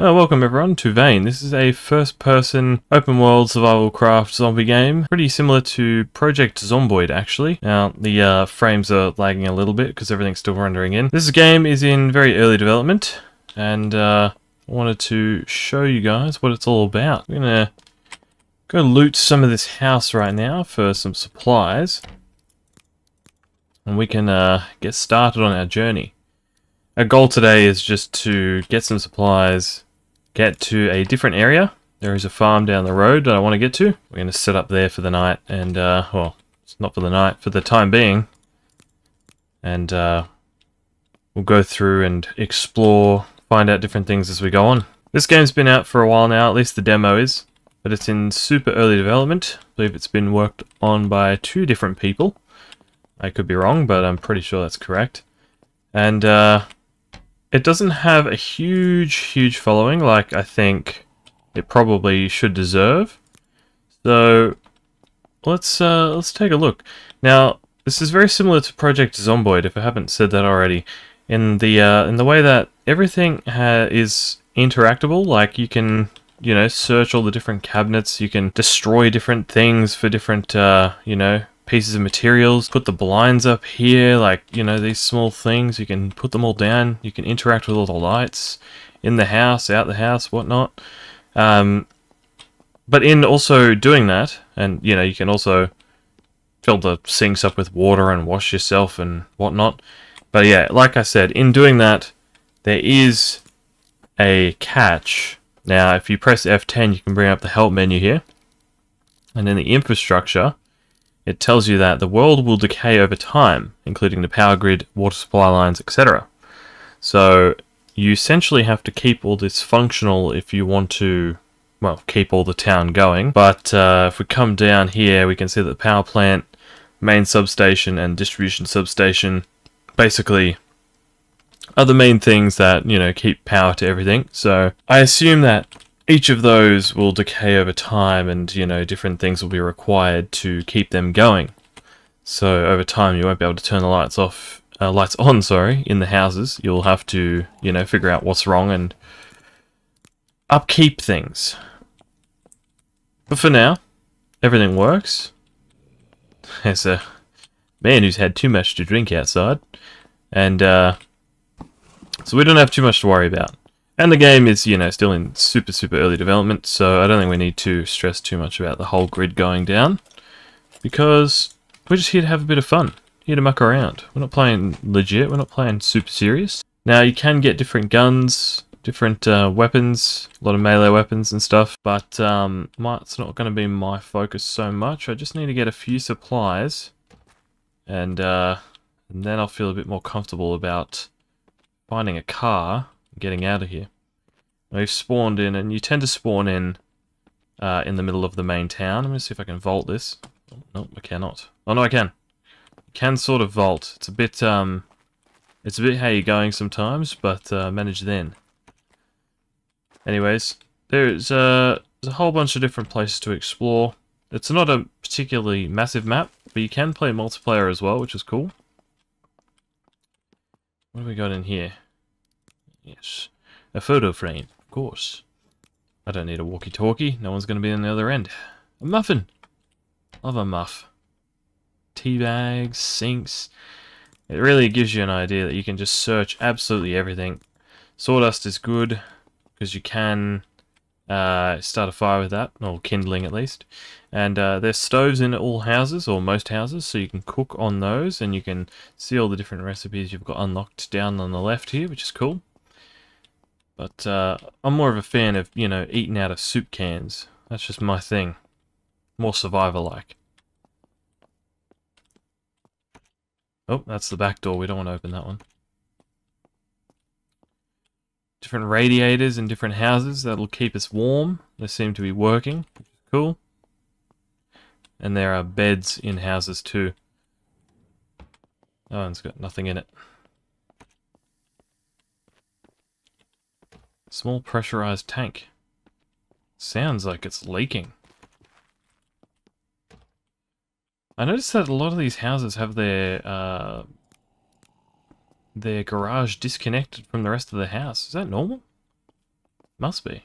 Well, welcome everyone to Vein. This is a first-person open-world survival craft zombie game, pretty similar to Project Zomboid actually. Now, the uh, frames are lagging a little bit because everything's still rendering in. This game is in very early development, and uh, I wanted to show you guys what it's all about. We're gonna go loot some of this house right now for some supplies, and we can uh, get started on our journey. Our goal today is just to get some supplies, get to a different area. There is a farm down the road that I want to get to. We're going to set up there for the night and, uh, well, it's not for the night, for the time being. And uh, we'll go through and explore, find out different things as we go on. This game's been out for a while now, at least the demo is, but it's in super early development. I believe it's been worked on by two different people. I could be wrong, but I'm pretty sure that's correct. And uh, it doesn't have a huge, huge following like I think it probably should deserve. So let's uh, let's take a look. Now, this is very similar to Project Zomboid, if I haven't said that already, in the uh, in the way that everything is interactable. Like you can, you know, search all the different cabinets. You can destroy different things for different, uh, you know, pieces of materials, put the blinds up here, like, you know, these small things, you can put them all down, you can interact with all the lights in the house, out the house, whatnot. Um, but in also doing that, and, you know, you can also fill the sinks up with water and wash yourself and whatnot. But yeah, like I said, in doing that, there is a catch. Now, if you press F10, you can bring up the help menu here. And in the infrastructure, it tells you that the world will decay over time, including the power grid, water supply lines, etc. So you essentially have to keep all this functional if you want to, well, keep all the town going. But uh, if we come down here, we can see that the power plant, main substation, and distribution substation basically are the main things that, you know, keep power to everything. So I assume that each of those will decay over time and, you know, different things will be required to keep them going. So over time you won't be able to turn the lights off, uh, lights on, sorry, in the houses. You'll have to, you know, figure out what's wrong and upkeep things. But for now, everything works. There's a man who's had too much to drink outside. And, uh, so we don't have too much to worry about. And the game is, you know, still in super, super early development, so I don't think we need to stress too much about the whole grid going down. Because we're just here to have a bit of fun. Here to muck around. We're not playing legit, we're not playing super serious. Now, you can get different guns, different uh, weapons, a lot of melee weapons and stuff, but um, my, it's not going to be my focus so much. I just need to get a few supplies, and, uh, and then I'll feel a bit more comfortable about finding a car getting out of here. We've spawned in, and you tend to spawn in uh, in the middle of the main town. Let me see if I can vault this. Oh, no, I cannot. Oh, no, I can. I can sort of vault. It's a bit, um, it's a bit how you're going sometimes, but uh, manage then. Anyways, there's, uh, there's a whole bunch of different places to explore. It's not a particularly massive map, but you can play multiplayer as well, which is cool. What have we got in here? Yes. A photo frame, of course. I don't need a walkie-talkie. No one's going to be on the other end. A muffin. Love a muff. Tea bags, sinks. It really gives you an idea that you can just search absolutely everything. Sawdust is good because you can uh, start a fire with that, or kindling at least. And uh, there's stoves in all houses, or most houses, so you can cook on those, and you can see all the different recipes you've got unlocked down on the left here, which is cool. But uh, I'm more of a fan of, you know, eating out of soup cans. That's just my thing. More survivor-like. Oh, that's the back door. We don't want to open that one. Different radiators in different houses. That'll keep us warm. They seem to be working. Cool. And there are beds in houses too. That one's got nothing in it. Small pressurized tank. Sounds like it's leaking. I noticed that a lot of these houses have their uh, their garage disconnected from the rest of the house. Is that normal? Must be.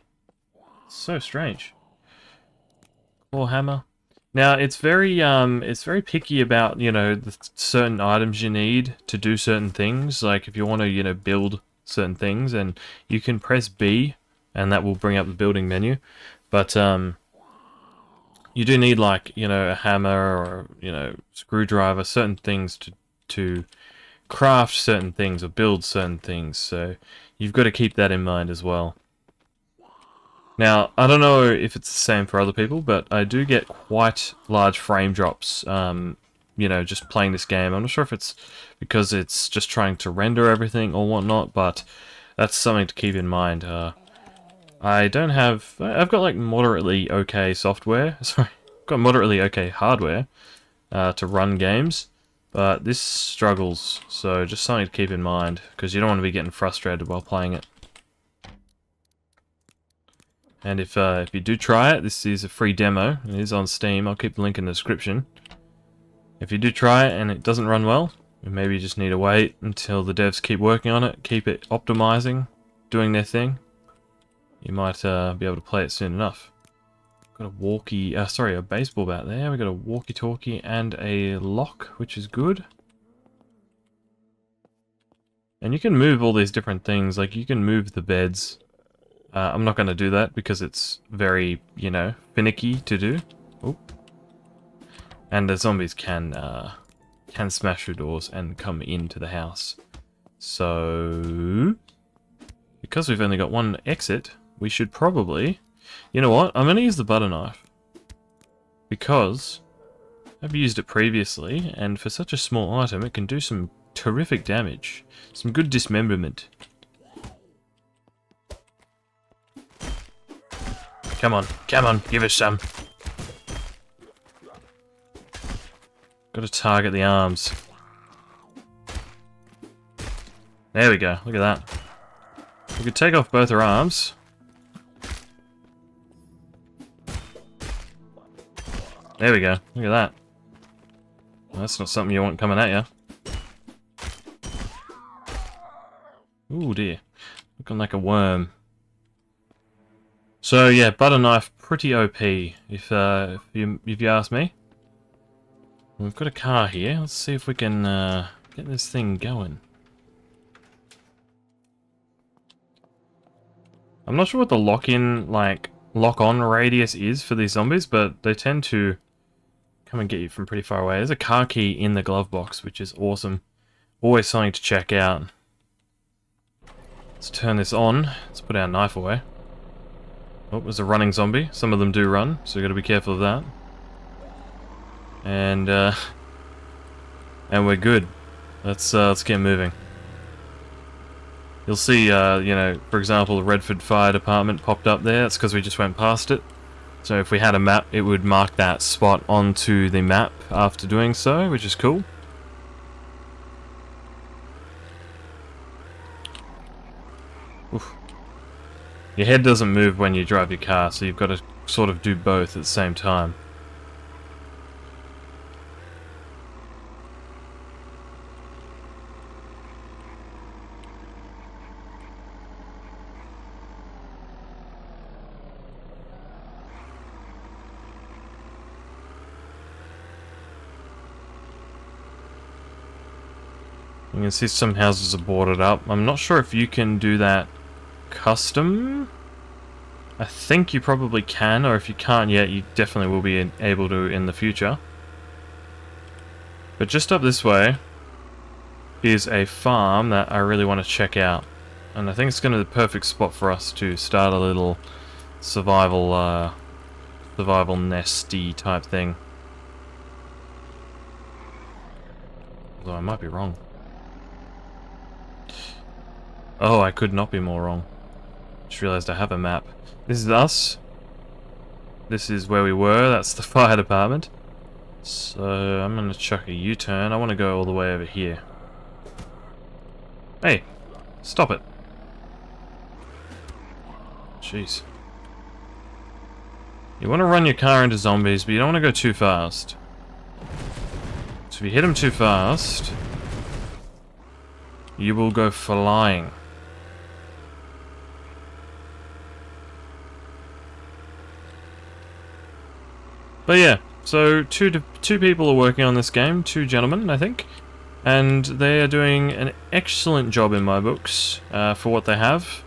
So strange. Claw hammer. Now it's very um it's very picky about, you know, the certain items you need to do certain things. Like if you want to, you know, build certain things and you can press B and that will bring up the building menu. But um you do need like, you know, a hammer or, you know, screwdriver, certain things to to craft certain things or build certain things. So you've got to keep that in mind as well. Now, I don't know if it's the same for other people, but I do get quite large frame drops, um, you know, just playing this game. I'm not sure if it's because it's just trying to render everything or whatnot, but that's something to keep in mind. Uh, I don't have... I've got, like, moderately okay software. Sorry, I've got moderately okay hardware uh, to run games, but this struggles, so just something to keep in mind, because you don't want to be getting frustrated while playing it. And if uh, if you do try it, this is a free demo. It is on Steam. I'll keep the link in the description. If you do try it and it doesn't run well, maybe you just need to wait until the devs keep working on it, keep it optimizing, doing their thing. You might uh, be able to play it soon enough. Got a walkie, uh, sorry, a baseball bat there. We got a walkie-talkie and a lock, which is good. And you can move all these different things. Like you can move the beds uh, I'm not going to do that because it's very, you know, finicky to do. And the zombies can uh, can smash through doors and come into the house. So, because we've only got one exit, we should probably... You know what? I'm going to use the butter knife. Because I've used it previously, and for such a small item, it can do some terrific damage. Some good dismemberment. Come on, come on, give us some. Got to target the arms. There we go, look at that. We could take off both her arms. There we go, look at that. Well, that's not something you want coming at you. Ooh dear. Looking like a worm. So yeah, butter knife pretty OP if uh, if you if you ask me. We've got a car here. Let's see if we can uh, get this thing going. I'm not sure what the lock-in, like, lock-on radius is for these zombies, but they tend to come and get you from pretty far away. There's a car key in the glove box, which is awesome. Always something to check out. Let's turn this on. Let's put our knife away. Oh, there's a running zombie. Some of them do run, so you got to be careful of that. And uh, and we're good. Let's uh, let's get moving. You'll see, uh, you know, for example, the Redford Fire Department popped up there. That's because we just went past it. So if we had a map, it would mark that spot onto the map after doing so, which is cool. Your head doesn't move when you drive your car, so you've got to sort of do both at the same time. You can see some houses are boarded up. I'm not sure if you can do that custom? I think you probably can, or if you can't yet, you definitely will be able to in the future. But just up this way is a farm that I really want to check out. And I think it's going to be the perfect spot for us to start a little survival, uh, survival nesty type thing. Although I might be wrong. Oh, I could not be more wrong. Just realized I have a map. This is us. This is where we were. That's the fire department. So I'm going to chuck a U-turn. I want to go all the way over here. Hey, stop it. Jeez. You want to run your car into zombies, but you don't want to go too fast. So if you hit them too fast, you will go flying. But yeah, so two two people are working on this game, two gentlemen, I think, and they are doing an excellent job in my books uh, for what they have.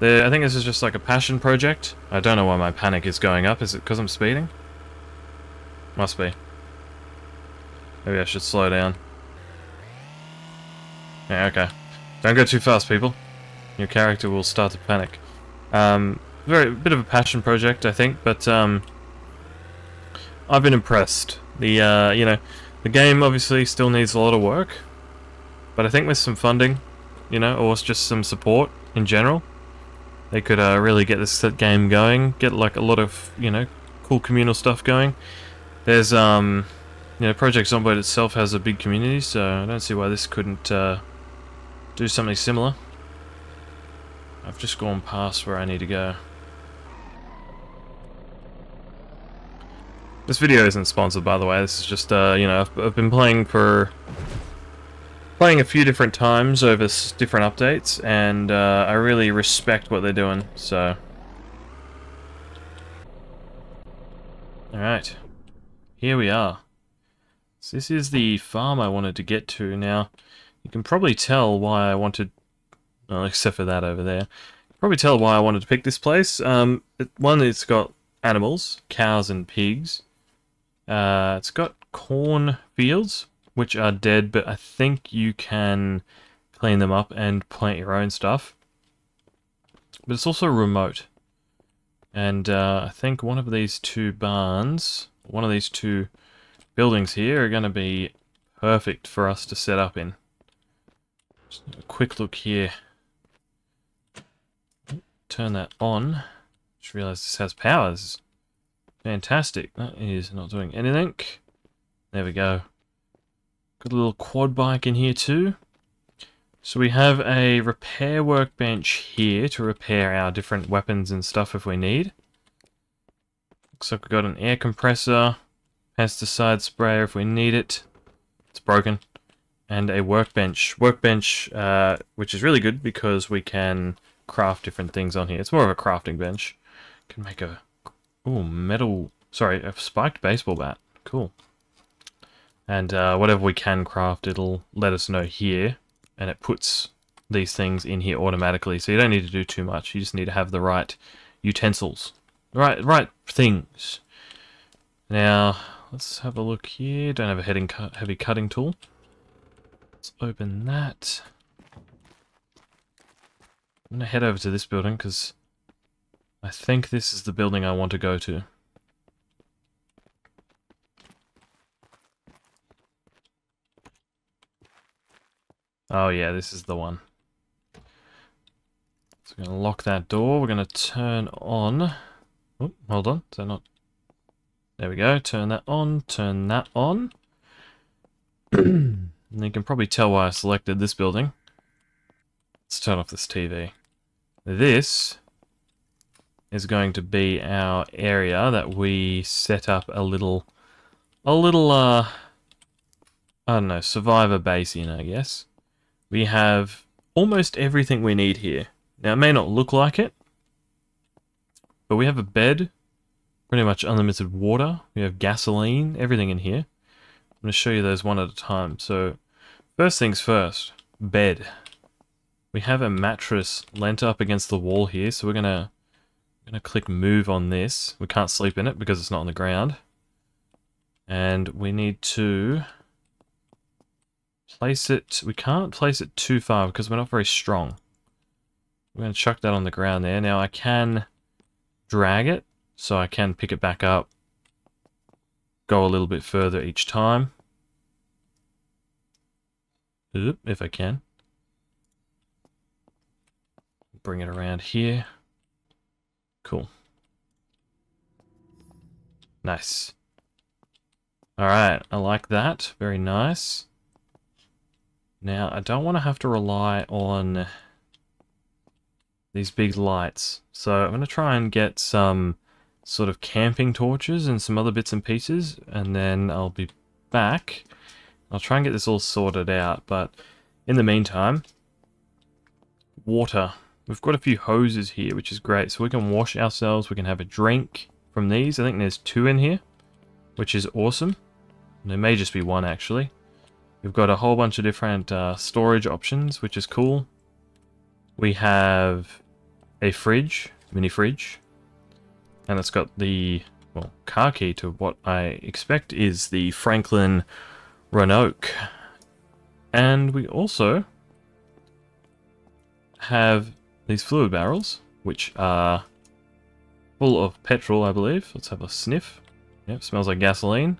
They're, I think this is just like a passion project. I don't know why my panic is going up. Is it because I'm speeding? Must be. Maybe I should slow down. Yeah, okay. Don't go too fast, people. Your character will start to panic. Um, very bit of a passion project, I think, but um, I've been impressed. The uh, you know, the game obviously still needs a lot of work, but I think with some funding, you know, or just some support in general, they could uh, really get this game going. Get like a lot of you know, cool communal stuff going. There's um, you know, Project Zomboid itself has a big community, so I don't see why this couldn't uh, do something similar. I've just gone past where I need to go. This video isn't sponsored, by the way. This is just, uh, you know, I've, been playing for... Playing a few different times over different updates, and uh, I really respect what they're doing, so... Alright. Here we are. So this is the farm I wanted to get to. Now, you can probably tell why I wanted... Well, except for that over there. Probably tell why I wanted to pick this place. Um, it, one, it's got animals, cows and pigs. Uh, it's got corn fields, which are dead, but I think you can clean them up and plant your own stuff. But it's also remote. And uh, I think one of these two barns, one of these two buildings here are going to be perfect for us to set up in. Just a quick look here. Turn that on. Just realized this has powers. Fantastic. That is not doing anything. There we go. Got a little quad bike in here too. So we have a repair workbench here to repair our different weapons and stuff if we need. Looks like we've got an air compressor, pesticide sprayer if we need it. It's broken. And a workbench. Workbench, uh, which is really good because we can craft different things on here. It's more of a crafting bench. Can make a Oh, metal... Sorry, a spiked baseball bat. Cool. And uh, whatever we can craft, it'll let us know here. And it puts these things in here automatically. So you don't need to do too much. You just need to have the right utensils. The right, right things. Now, let's have a look here. Don't have a cut, heavy cutting tool. Let's open that. I'm going to head over to this building because I think this is the building I want to go to. Oh yeah, this is the one. So we're going to lock that door. We're going to turn on... Oh, hold on. Is not... There we go. Turn that on. Turn that on. and you can probably tell why I selected this building. Let's turn off this TV. This is going to be our area that we set up a little, a little, uh, I don't know, survivor base in, I guess. We have almost everything we need here. Now, it may not look like it, but we have a bed, pretty much unlimited water, we have gasoline, everything in here. I'm going to show you those one at a time. So, first things first, bed. We have a mattress lent up against the wall here, so we're going to going to click move on this. We can't sleep in it because it's not on the ground. And we need to place it... We can't place it too far because we're not very strong. We're going to chuck that on the ground there. Now I can drag it, so I can pick it back up, go a little bit further each time. If I can. Bring it around here. Cool. Nice. Alright, I like that. Very nice. Now, I don't want to have to rely on these big lights. So I'm going to try and get some sort of camping torches and some other bits and pieces, and then I'll be back. I'll try and get this all sorted out, but in the meantime, water. We've got a few hoses here, which is great. So we can wash ourselves, we can have a drink from these. I think there's two in here. which is awesome. There may just be one actually. We've got a whole bunch of different uh, storage options, which is cool. We have a fridge, mini fridge, and it's got the well car key to what I expect is the Franklin Roanoke. And we also have these fluid barrels, which are full of petrol, I believe. Let's have a sniff. Yep, smells like gasoline.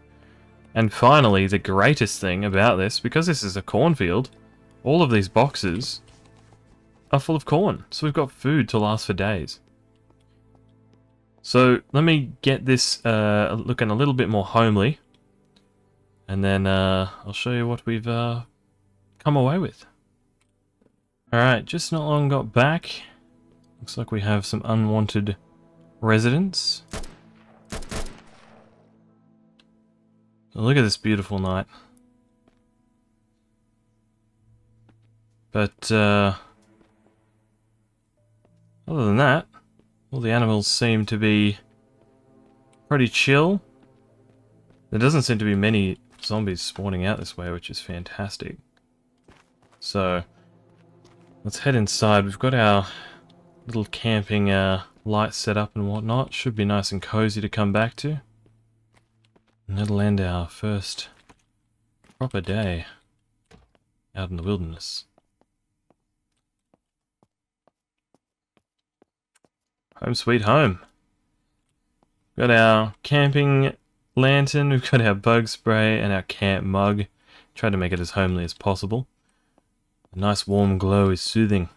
And finally, the greatest thing about this, because this is a cornfield, all of these boxes are full of corn. So we've got food to last for days. So let me get this uh, looking a little bit more homely. And then uh, I'll show you what we've uh, come away with. Alright, just not long got back. Looks like we have some unwanted residents. look at this beautiful night. But, uh, other than that, all the animals seem to be pretty chill. There doesn't seem to be many zombies spawning out this way, which is fantastic. So, let's head inside. We've got our little camping uh, light set up and whatnot. Should be nice and cozy to come back to. And that'll end our first proper day out in the wilderness. Home sweet home. Got our camping lantern, we've got our bug spray and our camp mug. Try to make it as homely as possible. A nice warm glow is soothing.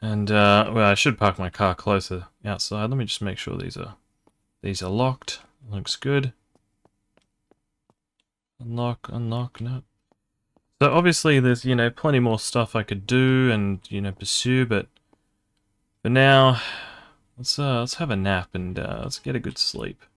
And, uh, well, I should park my car closer outside. Let me just make sure these are these are locked. Looks good. Unlock, unlock, no. So obviously there's, you know, plenty more stuff I could do and, you know, pursue, but for now, let's, uh, let's have a nap and uh, let's get a good sleep.